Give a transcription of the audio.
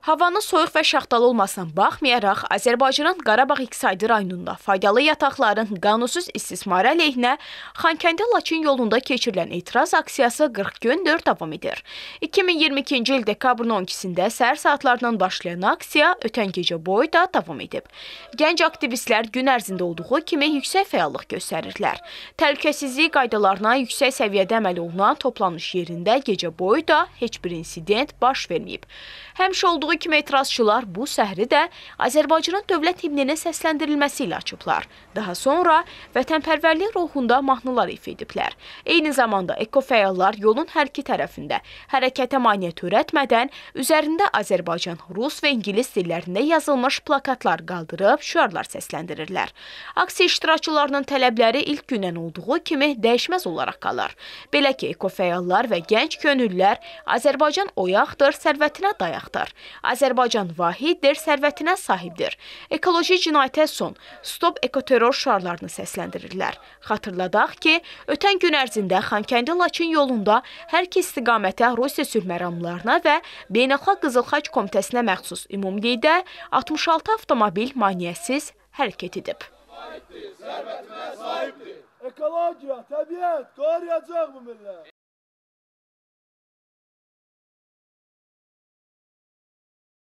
Havanın soyuq və şaxtalı olmasına baxmayaraq, Azərbaycanın Qarabağ iqtisadi rayonunda faydalı yataqların qanunsuz istismarı əleyhinə Xankəndi-Laçın yolunda keçirilən etiraz aksiyası 40 gündür davam edir. 2022-ci il dekabrın 12-sində səhər saatlarından başlayan aksiya ötən gecə boyu da davam edib. Gənc aktivistlər gün ərzində olduğu kimi yüksək fəallıq göstərirlər. Təhlükəsizlik qaydalarına yüksək səviyyədə əməl olunan toplanış yerində gecə boyu da heç bir insident baş verməyib. Həmişə olduğu kimi etirazçılar bu səhri də Azərbaycanın dövlət himninin səsləndirilməsi ilə açıblar. Daha sonra vətənpərvərlik ruhunda mahnılar ifa ediblər. Eyni zamanda ekofəallar yolun hər iki tərəfində hərəkətə maneə törətmədən üzərində Azərbaycan, rus və ingilis dillərində yazılmış plakatlar qaldırıb şüarlar səsləndirirlər. Aksiya iştirakçılarının tələbləri ilk gündən olduğu kimi dəyişməz olaraq qalır. Belə ki, ekofəallar və gənc könüllülər Azərbaycan oyaqdır, sərvətinə dayaqdır. Azərbaycan vahiddir, sərvətinə sahibdir. Ekoloji cinayətə son, stop ekoterror şüarlarını səsləndirirlər. Xatırladaq ki, ötən gün ərzində Xankəndi-Laçın yolunda hər iki istiqamətə Rusiya sülh məramlarına və Beynəlxalq Qızıl Xaç Komitəsinə məxsus ümumilikdə 66 avtomobil maneəsiz hərəkət edib. Sərvətinə sahiptir. Ekologiya, təbiət qoruyacaq bu millət.